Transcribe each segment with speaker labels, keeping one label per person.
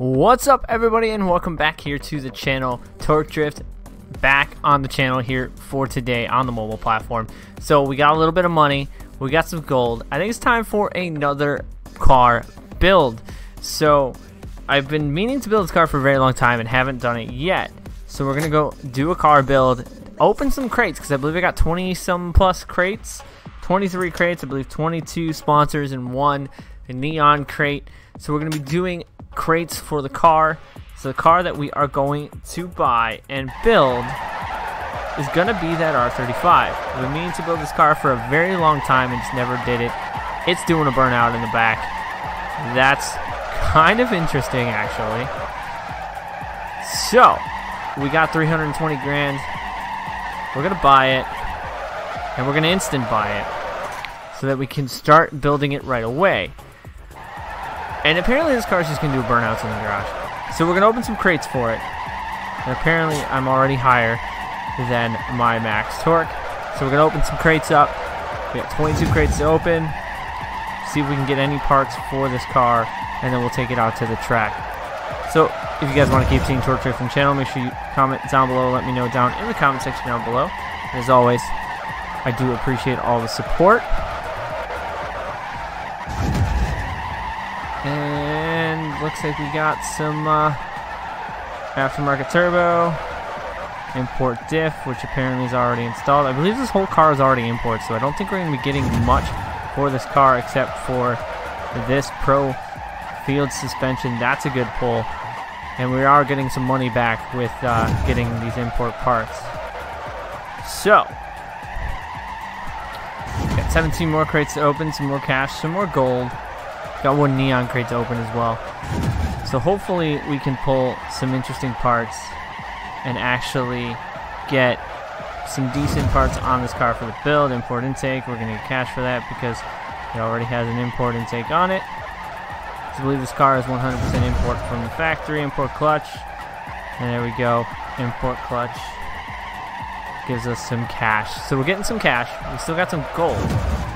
Speaker 1: What's up everybody and welcome back here to the channel. Torque Drift back on the channel here for today on the mobile platform. So we got a little bit of money we got some gold. I think it's time for another car build. So I've been meaning to build this car for a very long time and haven't done it yet. So we're gonna go do a car build open some crates because I believe I got 20 some plus crates 23 crates I believe 22 sponsors and one neon crate so we're going to be doing crates for the car. So the car that we are going to buy and build is going to be that R35. We've been meaning to build this car for a very long time and just never did it. It's doing a burnout in the back. That's kind of interesting, actually. So, we got 320 grand. We're going to buy it, and we're going to instant buy it so that we can start building it right away. And apparently this car is just to do burnouts in the garage. So we're going to open some crates for it. And apparently I'm already higher than my max torque. So we're going to open some crates up. We got 22 crates to open. See if we can get any parts for this car. And then we'll take it out to the track. So if you guys want to keep seeing Torque Drift from channel, make sure you comment down below. Let me know down in the comment section down below. And as always, I do appreciate all the support. And looks like we got some uh, aftermarket turbo, import diff, which apparently is already installed. I believe this whole car is already imported, so I don't think we're going to be getting much for this car except for this Pro Field suspension. That's a good pull. And we are getting some money back with uh, getting these import parts. So, got 17 more crates to open, some more cash, some more gold. Got one neon crate to open as well. So hopefully we can pull some interesting parts and actually get some decent parts on this car for the build. Import intake, we're going to get cash for that because it already has an import intake on it. I believe this car is 100% import from the factory, import clutch. And there we go, import clutch gives us some cash. So we're getting some cash. We still got some gold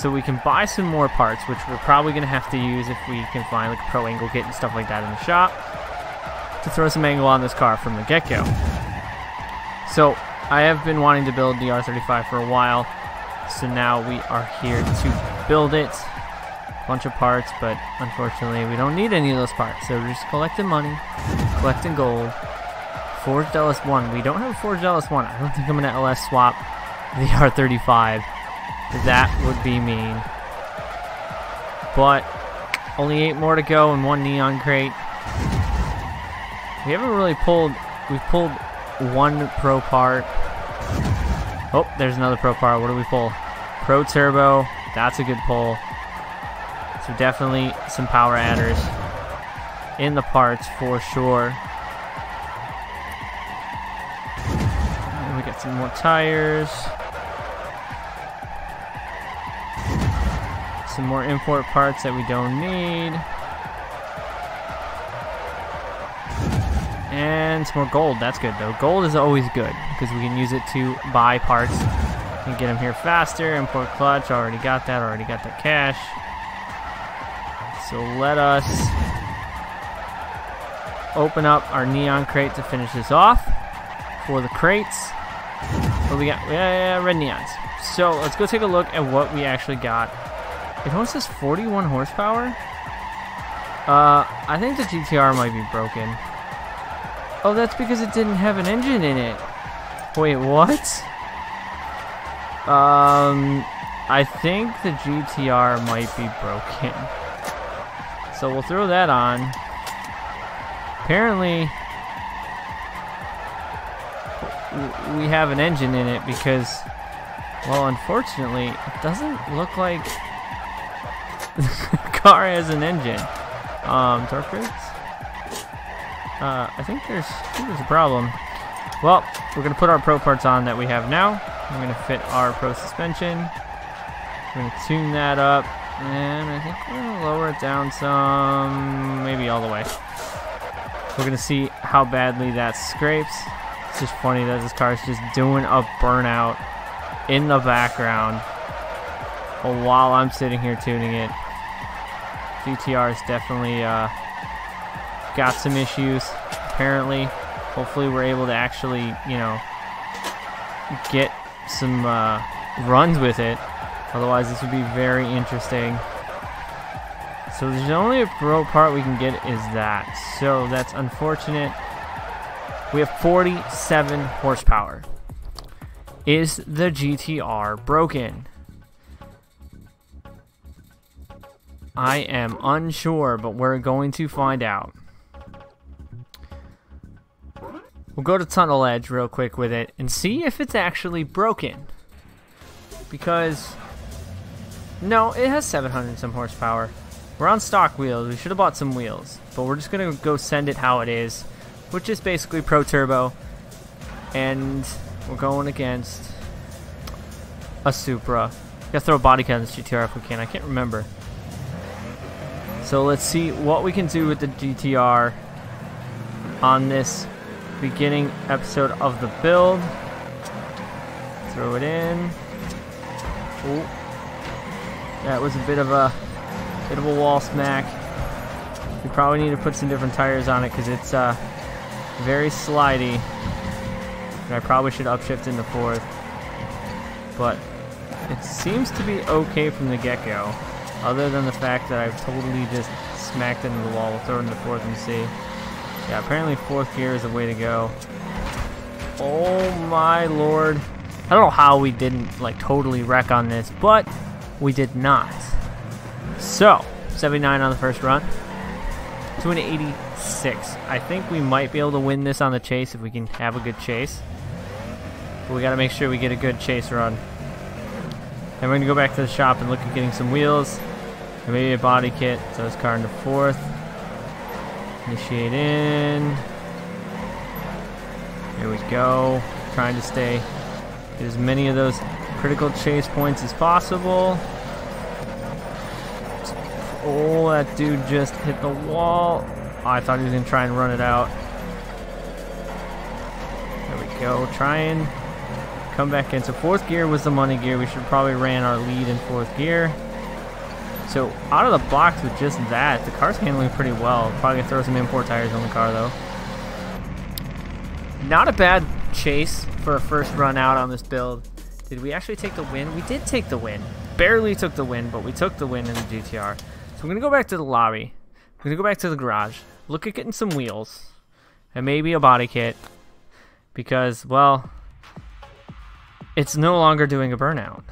Speaker 1: so we can buy some more parts, which we're probably going to have to use if we can find like a pro angle kit and stuff like that in the shop to throw some angle on this car from the get-go. So I have been wanting to build the R35 for a while, so now we are here to build it. Bunch of parts, but unfortunately we don't need any of those parts, so we're just collecting money, collecting gold. Forged LS1. We don't have a Forged LS1. I don't think I'm going to LS swap the R35 that would be mean. But only eight more to go and one neon crate. We haven't really pulled. We've pulled one pro part. Oh, there's another pro part. What do we pull? Pro turbo. That's a good pull. So definitely some power adders in the parts for sure. And we got some more tires. Some more import parts that we don't need. And some more gold. That's good, though. Gold is always good, because we can use it to buy parts and get them here faster. Import clutch. Already got that. Already got the cash. So let us open up our neon crate to finish this off for the crates. What we got? Yeah, yeah, red neons. So let's go take a look at what we actually got it only says 41 horsepower? Uh, I think the GTR might be broken. Oh, that's because it didn't have an engine in it. Wait, what? Um, I think the GTR might be broken. So we'll throw that on. Apparently, we have an engine in it because, well, unfortunately, it doesn't look like car has an engine. Um, torque rates? Uh, I think there's, I think there's a problem. Well, we're going to put our pro parts on that we have now. We're going to fit our pro suspension. We're going to tune that up. And I think we're going to lower it down some, maybe all the way. We're going to see how badly that scrapes. It's just funny that this car is just doing a burnout in the background while I'm sitting here tuning it. GTR is definitely uh, got some issues, apparently. Hopefully we're able to actually, you know, get some uh, runs with it. Otherwise, this would be very interesting. So there's only a broke part we can get is that. So that's unfortunate. We have 47 horsepower. Is the GTR broken? I am unsure, but we're going to find out. We'll go to Tunnel Edge real quick with it and see if it's actually broken. Because, no, it has 700 some horsepower. We're on stock wheels. We should have bought some wheels. But we're just going to go send it how it is, which is basically Pro Turbo. And we're going against a Supra. Gotta throw a body cut on this GTR if we can. I can't remember. So let's see what we can do with the GTR on this beginning episode of the build. Throw it in. Ooh. That was a bit of a bit of a wall smack. We probably need to put some different tires on it because it's uh, very slidey. And I probably should upshift into fourth. But it seems to be okay from the get-go. Other than the fact that I've totally just smacked into the wall. We'll throw it in the fourth and see. Yeah, apparently fourth gear is the way to go. Oh my lord. I don't know how we didn't like totally wreck on this, but we did not. So, 79 on the first run. 286. I think we might be able to win this on the chase if we can have a good chase. But we got to make sure we get a good chase run. And we're to go back to the shop and look at getting some wheels. Maybe a body kit. So this car into fourth. Initiate in. Here we go. Trying to stay get as many of those critical chase points as possible. Oh, that dude just hit the wall. Oh, I thought he was going to try and run it out. There we go. Try and come back in. So fourth gear was the money gear. We should probably ran our lead in fourth gear. So out of the box with just that, the car's handling pretty well. Probably gonna throw some import tires on the car though. Not a bad chase for a first run out on this build. Did we actually take the win? We did take the win. Barely took the win, but we took the win in the GTR. So we're gonna go back to the lobby. We're gonna go back to the garage. Look at getting some wheels. And maybe a body kit. Because, well, it's no longer doing a burnout.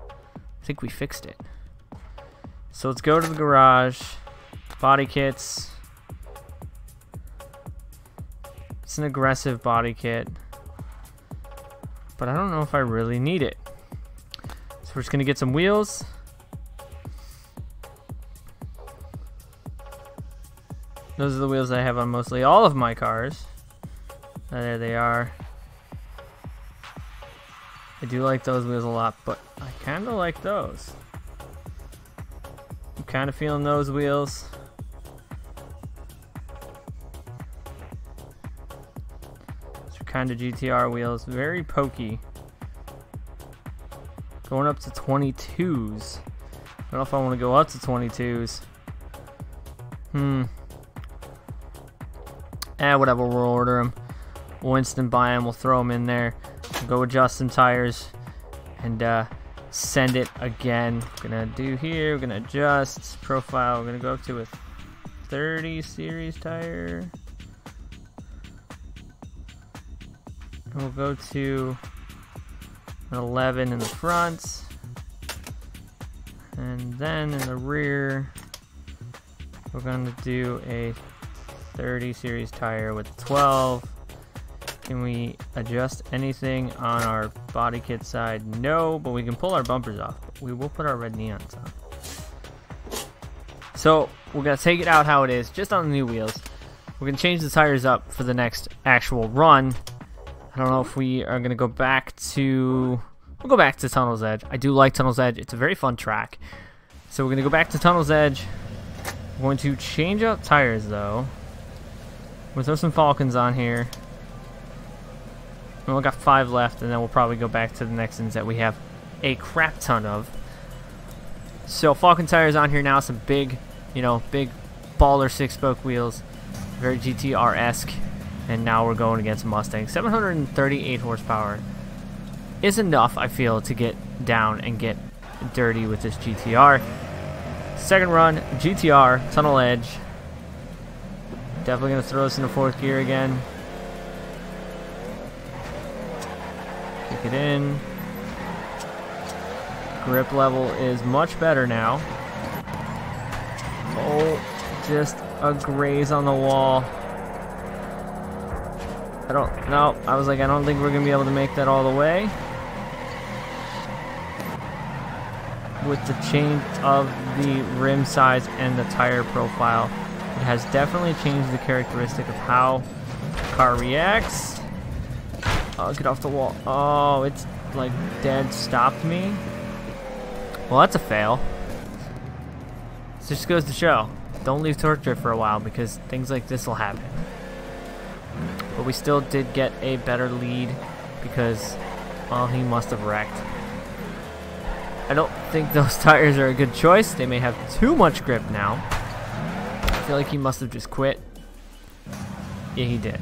Speaker 1: I think we fixed it. So let's go to the garage. Body kits. It's an aggressive body kit. But I don't know if I really need it. So we're just going to get some wheels. Those are the wheels I have on mostly all of my cars. Uh, there they are. I do like those wheels a lot, but I kind of like those. Kind of feeling those wheels. These are kind of GTR wheels. Very pokey. Going up to 22s. I don't know if I want to go up to 22s. Hmm. Eh, whatever, we'll order them. We'll buy them, we'll throw them in there. We'll go adjust some tires. And, uh, send it again. We're gonna do here, we're gonna adjust profile, we're gonna go up to a 30 series tire. And we'll go to an 11 in the front. And then in the rear, we're gonna do a 30 series tire with 12. Can we adjust anything on our body kit side? No, but we can pull our bumpers off. We will put our red neons on. So we're gonna take it out how it is, just on the new wheels. We're gonna change the tires up for the next actual run. I don't know if we are gonna go back to. We'll go back to Tunnel's Edge. I do like Tunnel's Edge. It's a very fun track. So we're gonna go back to Tunnel's Edge. We're going to change out tires though. We'll throw some Falkens on here. We only got five left, and then we'll probably go back to the Nexens that we have a crap ton of. So Falken tires on here now, some big, you know, big baller six-spoke wheels. very GTR-esque. And now we're going against Mustang. 738 horsepower is enough, I feel, to get down and get dirty with this GTR. Second run, GTR, Tunnel Edge. Definitely going to throw us into fourth gear again. It in. Grip level is much better now. Oh, just a graze on the wall. I don't, no, I was like, I don't think we're to be able to make that all the way. With the change of the rim size and the tire profile, it has definitely changed the characteristic of how the car reacts. Oh, get off the wall. Oh, it's like dead stopped me. Well, that's a fail. This just goes to show, don't leave drift for a while because things like this will happen. But we still did get a better lead because, well, he must have wrecked. I don't think those tires are a good choice. They may have too much grip now. I feel like he must have just quit. Yeah, he did.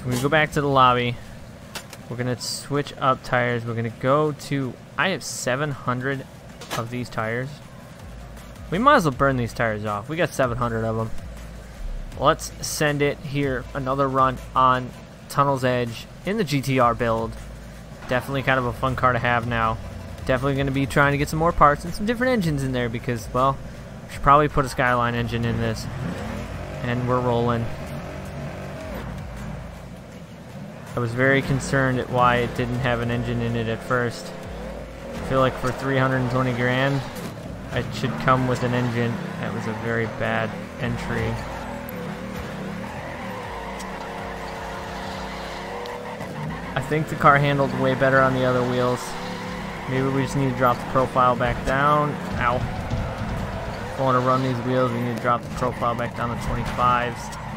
Speaker 1: So we go back to the lobby. We're to switch up tires. We're to go to... I have 700 of these tires. We might as well burn these tires off. We got 700 of them. Let's send it here. Another run on Tunnel's Edge in the GTR build. Definitely kind of a fun car to have now. Definitely going to be trying to get some more parts and some different engines in there because, well, we should probably put a Skyline engine in this. And we're rolling. I was very concerned at why it didn't have an engine in it at first. I feel like for 320 grand, it should come with an engine. That was a very bad entry. I think the car handled way better on the other wheels. Maybe we just need to drop the profile back down. Ow. If I want to run these wheels, we need to drop the profile back down to 25s.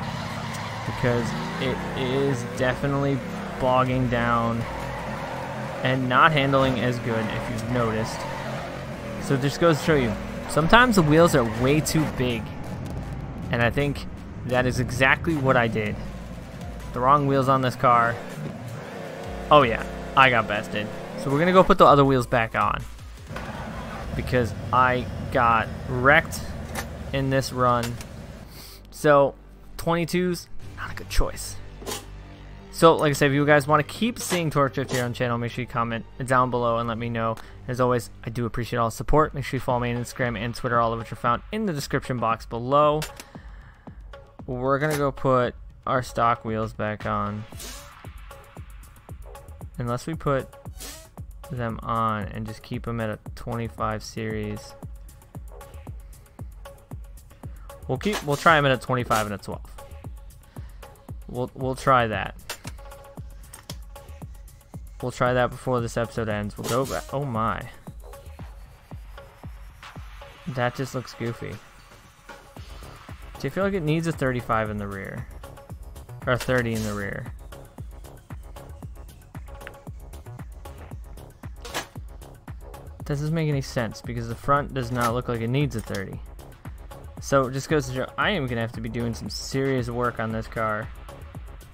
Speaker 1: Because it is definitely bogging down and not handling as good if you've noticed. So this goes to show you, sometimes the wheels are way too big. And I think that is exactly what I did. The wrong wheels on this car, Oh yeah, I got bested. So we're gonna go put the other wheels back on. Because I got wrecked in this run. So 22's not a good choice. So, like I said, if you guys want to keep seeing Torque Drift here on channel, make sure you comment down below and let me know. As always, I do appreciate all the support. Make sure you follow me on Instagram and Twitter, all of which are found in the description box below. We're going to go put our stock wheels back on. Unless we put them on and just keep them at a 25 series. We'll keep we'll try them at a 25 and a 12. We'll we'll try that. We'll try that before this episode ends. We'll go back. Oh my. That just looks goofy. Do you feel like it needs a 35 in the rear? Or 30 in the rear? Doesn't make any sense because the front does not look like it needs a 30. So it just goes to show I am going to have to be doing some serious work on this car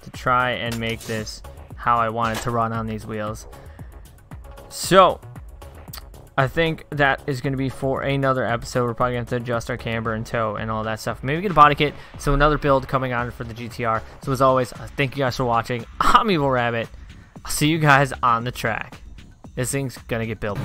Speaker 1: to try and make this how I want it to run on these wheels. So I think that is going to be for another episode. We're probably going to have to adjust our camber and toe and all that stuff. Maybe get a body kit. So another build coming on for the GTR. So as always, uh, thank you guys for watching. I'm Evil Rabbit. I'll see you guys on the track. This thing's going to get built.